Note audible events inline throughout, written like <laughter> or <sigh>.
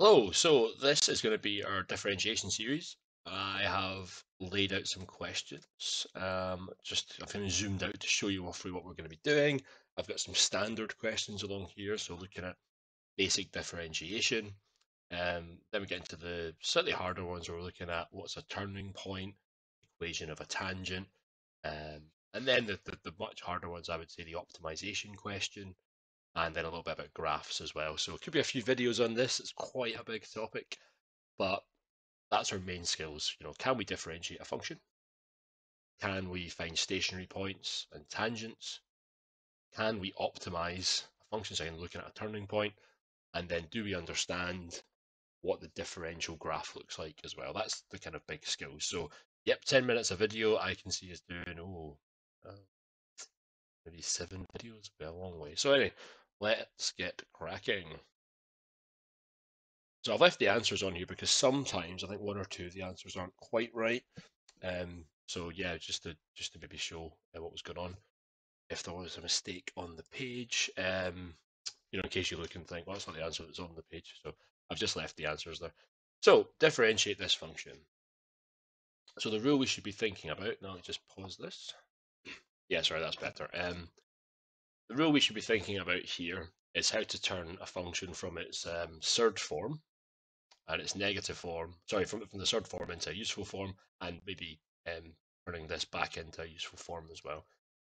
Hello, so this is going to be our differentiation series. I have laid out some questions. Um, just I've kind of zoomed out to show you roughly what we're going to be doing. I've got some standard questions along here, so looking at basic differentiation. Um, then we get into the slightly harder ones where we're looking at what's a turning point, equation of a tangent, um, and then the, the, the much harder ones, I would say the optimization question, and then a little bit about graphs as well. So it could be a few videos on this. It's quite a big topic, but that's our main skills. You know, can we differentiate a function? Can we find stationary points and tangents? Can we optimize a function? So I'm looking at a turning point, and then do we understand what the differential graph looks like as well? That's the kind of big skills. So, yep, 10 minutes of video I can see is doing, oh, uh, maybe seven videos, be a long way. So anyway, let's get cracking. So I've left the answers on here because sometimes I think one or two of the answers aren't quite right. Um, so yeah, just to just to maybe show uh, what was going on. If there was a mistake on the page, um, you know, in case you look and think, well, that's not the answer that's on the page. So I've just left the answers there. So differentiate this function. So the rule we should be thinking about, now let just pause this. <clears throat> Yeah, sorry, that's better. Um, the rule we should be thinking about here is how to turn a function from its um, surd form and its negative form, sorry, from, from the surd form into a useful form, and maybe um, turning this back into a useful form as well.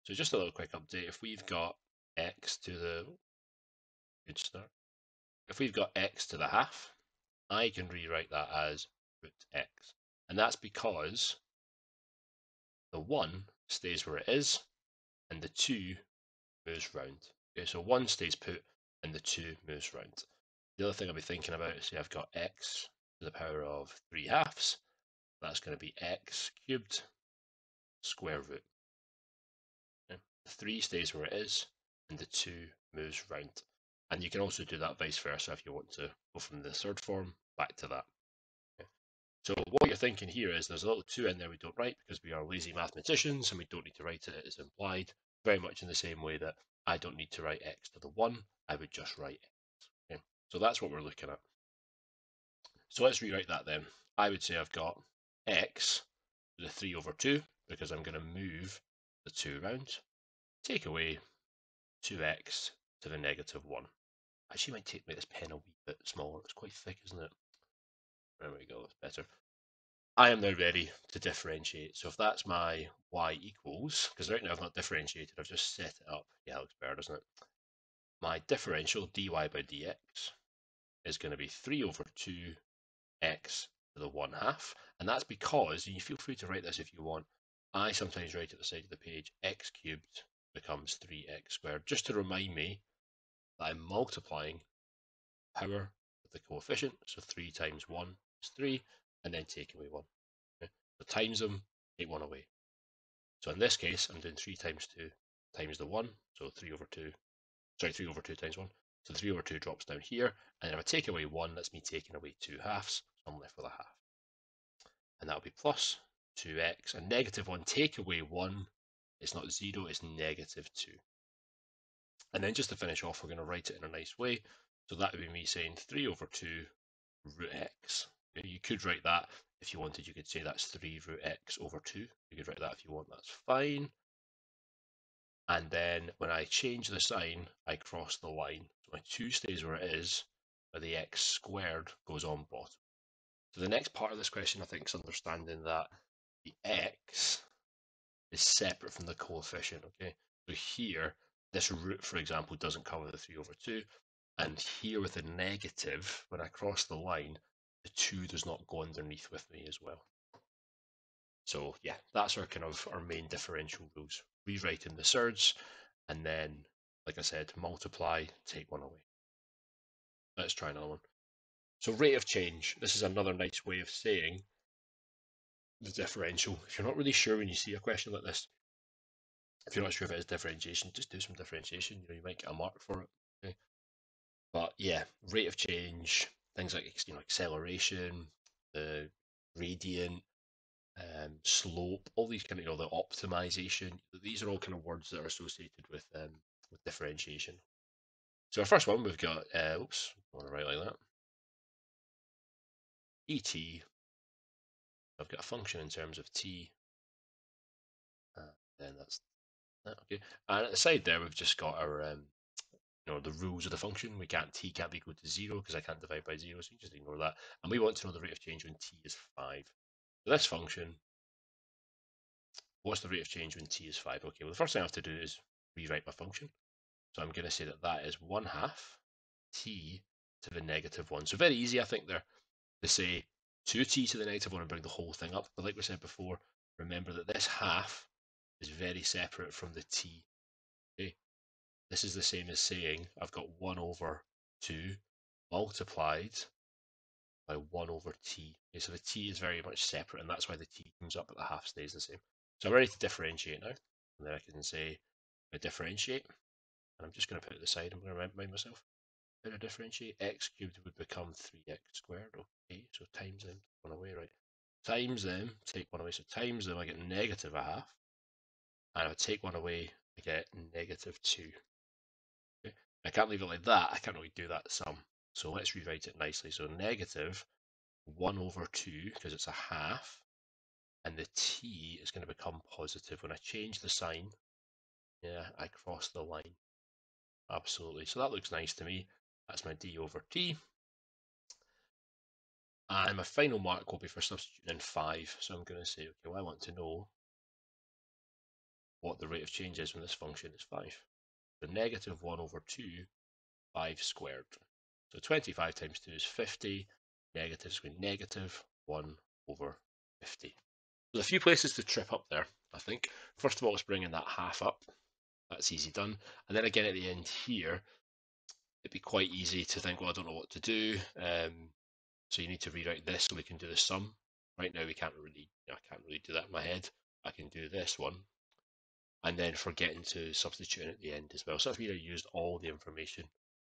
So just a little quick update. If we've got x to the good start. If we've got x to the half, I can rewrite that as root x. And that's because the 1 stays where it is and the 2 moves round. Okay, so 1 stays put and the 2 moves round. The other thing I'll be thinking about is say I've got x to the power of 3 halves. That's going to be x cubed square root. Okay. The 3 stays where it is and the 2 moves round. And you can also do that vice versa if you want to go from the surd form back to that. Okay. So what you're thinking here is there's a little 2 in there we don't write because we are lazy mathematicians and we don't need to write it as implied, very much in the same way that I don't need to write x to the 1, I would just write x. Okay. So that's what we're looking at. So let's rewrite that then. I would say I've got x to the 3 over 2 because I'm going to move the 2 around, Take away 2x to the negative 1. Actually, might take make this pen a wee bit smaller. It's quite thick, isn't it? There we go. That's better. I am now ready to differentiate. So if that's my y equals, because right now I've not differentiated, I've just set it up. Yeah, it looks better, doesn't it? My differential dy by dx is going to be 3 over 2x to the 1 half. And that's because, and you feel free to write this if you want, I sometimes write at the side of the page x cubed becomes 3x squared, just to remind me that I'm multiplying power with the coefficient. So 3 times 1 is 3, and then take away 1. Okay? So times them, take 1 away. So in this case, I'm doing 3 times 2 times the 1, so 3 over 2, sorry, 3 over 2 times 1. So 3 over 2 drops down here, and if I take away 1, that's me taking away 2 halves, so I'm left with a half. And that'll be plus 2x, and negative 1 take away 1, it's not 0, it's negative 2. And then just to finish off, we're going to write it in a nice way. So that would be me saying 3 over 2 root x. You could write that if you wanted. You could say that's 3 root x over 2. You could write that if you want. That's fine. And then when I change the sign, I cross the line. So my 2 stays where it is, but the x squared goes on bottom. So the next part of this question, I think, is understanding that the x is separate from the coefficient. Okay, so here this root, for example, doesn't cover the 3 over 2. And here with a negative, when I cross the line, the 2 does not go underneath with me as well. So yeah, that's our kind of our main differential rules. Rewriting the surds, and then, like I said, multiply, take one away. Let's try another one. So rate of change. This is another nice way of saying the differential. If you're not really sure when you see a question like this, if you're not sure if it is differentiation, just do some differentiation. You know, you might get a mark for it. Okay? But yeah, rate of change, things like you know acceleration, the gradient, um, slope, all these kind of you know the optimization. These are all kind of words that are associated with um, with differentiation. So our first one we've got. Uh, oops, I want to write like that. et. I've got a function in terms of t. Uh, then that's that. Okay. And at the side there, we've just got our um, know the rules of the function. We can't t can't be equal to zero because I can't divide by zero, so you just ignore that. And we want to know the rate of change when t is five. This function, what's the rate of change when t is five? Okay, well the first thing I have to do is rewrite my function. So I'm going to say that that is one half t to the negative one. So very easy, I think there to say 2t to the negative one and bring the whole thing up. But like we said before, remember that this half is very separate from the t. Okay, this is the same as saying I've got 1 over 2 multiplied by 1 over t. Okay, so the t is very much separate, and that's why the t comes up, but the half stays the same. So I'm ready to differentiate now. And then I can say I differentiate, and I'm just going to put it aside. I'm going to remind myself. To differentiate? x cubed would become 3x squared. Okay, so times them, one away, right? Times them, take one away. So times them, I get negative a half. And I take one away, I get negative 2. I can't leave it like that. I can't really do that sum. So let's rewrite it nicely. So negative 1 over 2, because it's a half, and the t is going to become positive. When I change the sign, yeah, I cross the line. Absolutely. So that looks nice to me. That's my d over t. And my final mark will be for substituting in 5. So I'm going to say, okay, well, I want to know what the rate of change is when this function is 5. So negative 1 over 2, 5 squared. So 25 times 2 is 50. Negative is going negative 1 over 50. There's a few places to trip up there, I think. First of all, it's bringing that half up. That's easy done. And then again at the end here, it'd be quite easy to think, well, I don't know what to do. Um, so you need to rewrite this so we can do the sum. Right now we can't really, I can't really do that in my head. I can do this one and then forgetting to substitute in at the end as well. So I've used all the information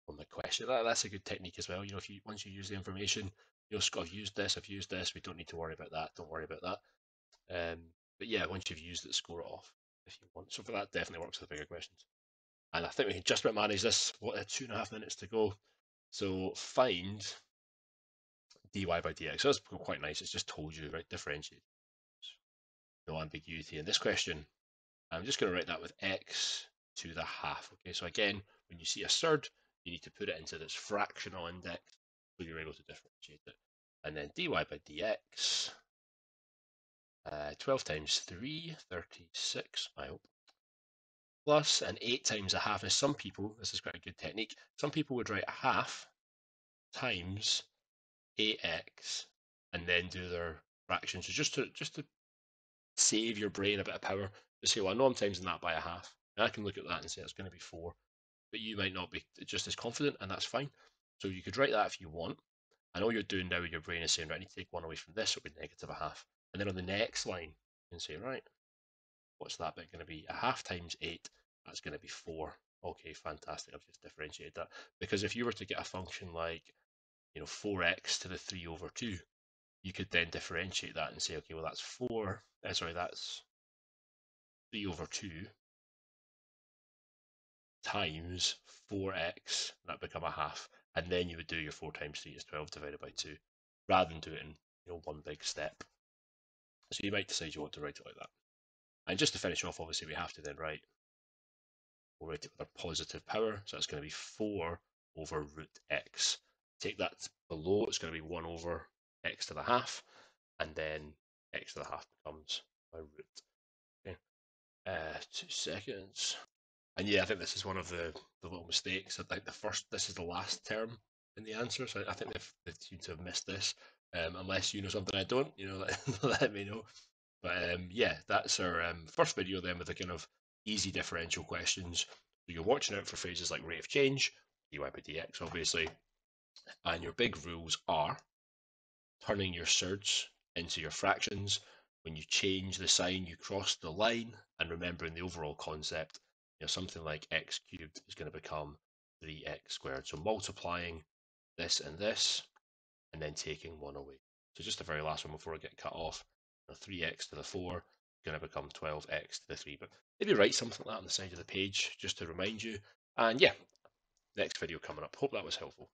on the question. That, that's a good technique as well. You know, if you once you use the information, you know, Scott, I've used this, I've used this. We don't need to worry about that. Don't worry about that. Um, but yeah, once you've used it, score it off if you want. So for that, definitely works for the bigger questions. And I think we can just about manage this. What, uh, two and a half minutes to go. So find dy by dx. So that's quite nice. It's just told you, right? Differentiate. No ambiguity in this question. I'm just going to write that with x to the half. Okay, so again, when you see a surd, you need to put it into this fractional index so you're able to differentiate it. And then dy by dx, uh, 12 times 3, 36, I hope, plus, and 8 times a half is some people, this is quite a good technique, some people would write a half times 8x and then do their fractions. So just to just to save your brain a bit of power, say, well, I know I'm timesing that by a half. And I can look at that and say it's going to be 4. But you might not be just as confident, and that's fine. So you could write that if you want. And all you're doing now with your brain is saying, right, I need to take one away from this, it'll be negative a half. And then on the next line, you can say, right, what's that bit going to be? A half times 8, that's going to be 4. Okay, fantastic. I've just differentiated that. Because if you were to get a function like, you know, 4x to the 3 over 2, you could then differentiate that and say, okay, well, that's 4, uh, sorry, that's 3 over 2 times 4x, that become a half, and then you would do your 4 times 3 is 12 divided by 2, rather than do it in you know one big step. So you might decide you want to write it like that. And just to finish off, obviously, we have to then write, we'll write it with a positive power, so that's going to be 4 over root x. Take that below, it's going to be 1 over x to the half, and then x to the half becomes my root. Uh, two seconds. And yeah, I think this is one of the, the little mistakes. I think the first, this is the last term in the answer, so I think they've, they seem to have missed this. Um, unless you know something I don't, you know, <laughs> let, let me know. But um, yeah, that's our um, first video then with the kind of easy differential questions. So you're watching out for phrases like rate of change, dy by dx, obviously, and your big rules are turning your surds into your fractions. When you change the sign, you cross the line, and remembering the overall concept, you know, something like x cubed is going to become 3x squared. So multiplying this and this, and then taking one away. So just the very last one before I get cut off, you know, 3x to the 4 going to become 12x to the 3. But maybe write something like that on the side of the page just to remind you. And yeah, next video coming up. Hope that was helpful.